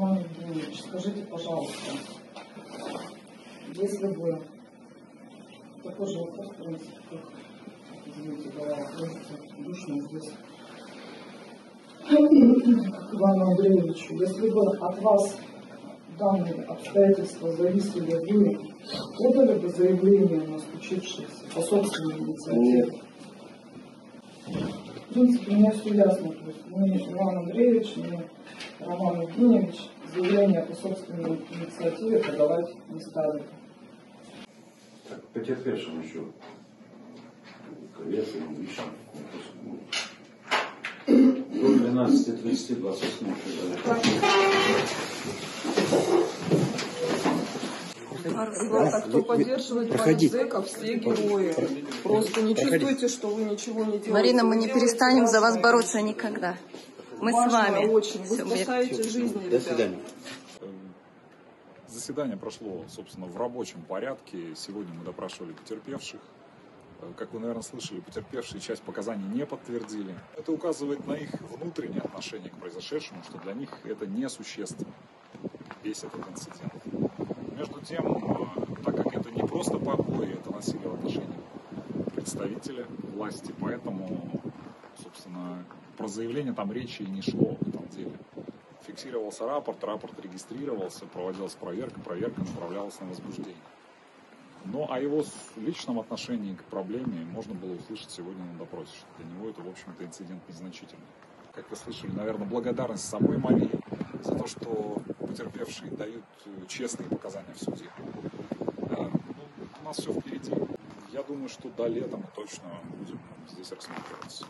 Роман Евгеньевич, скажите, пожалуйста, если бы такой же вопрос, в принципе, как, извините, да, относится душно здесь, Ивану Андреевичу, если бы от вас данные обстоятельства зависели, вы подали бы заявление на случившееся по собственной инициативе? Нет. В принципе, у меня все ясно. То есть мы Иван Андреевич, мы Роман Евгеньевич заявление по собственной инициативе подавать не стали. Так, потерпевшим еще. Коллег, лично. До 12.30, 28 Ребята, кто поддерживает политзеков, все герои. Просто не чувствуйте, что вы ничего не делаете. Марина, мы не перестанем за вас бороться никогда. Мы с вами. очень. Вы спасаете жизни, До свидания. Заседание прошло, собственно, в рабочем порядке. Сегодня мы допрашивали потерпевших. Э, Как вы, наверное, слышали, потерпевшие часть показаний не подтвердили. Это указывает на их внутреннее отношение к произошедшему, что для них это несущественно, весь этот инцидент. Между тем, э, так как это не просто побои, это насилие в отношении представителя власти, поэтому, собственно, про заявление там речи и не шло в этом деле. Фиксировался рапорт, рапорт регистрировался, проводилась проверка, проверка направлялась на возбуждение. Но о его личном отношении к проблеме можно было услышать сегодня на допросе, что для него это, в общем-то, инцидент незначительный. Как вы слышали, наверное, благодарность самой Марии за то, что потерпевшие дают э, честные показания в суде. Э, ну, у нас все впереди. Я думаю, что до лета мы точно будем здесь рассматриваться.